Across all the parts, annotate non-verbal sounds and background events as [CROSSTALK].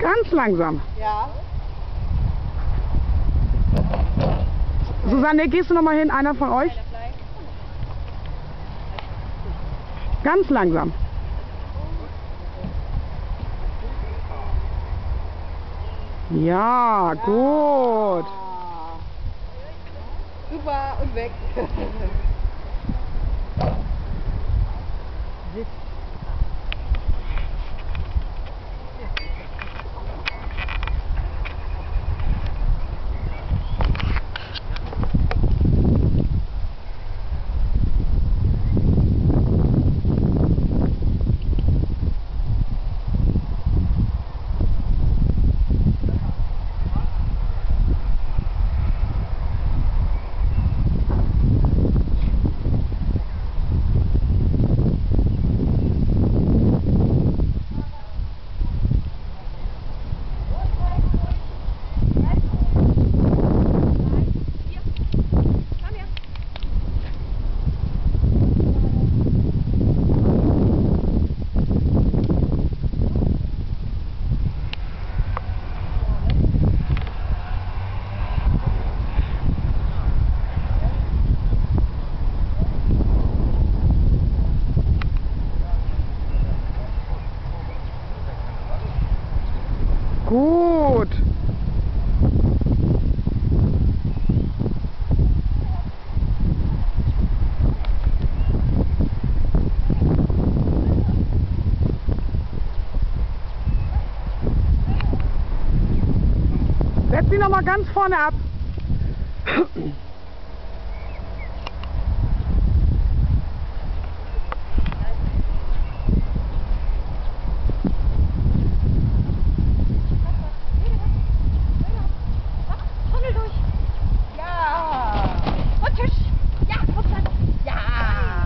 Ganz langsam. Ja. Susanne, gehst du noch mal hin, einer von euch? Ganz langsam. Ja, gut. Super und weg. [LAUGHS] Gut. Setz sie noch mal ganz vorne ab.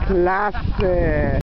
Ja.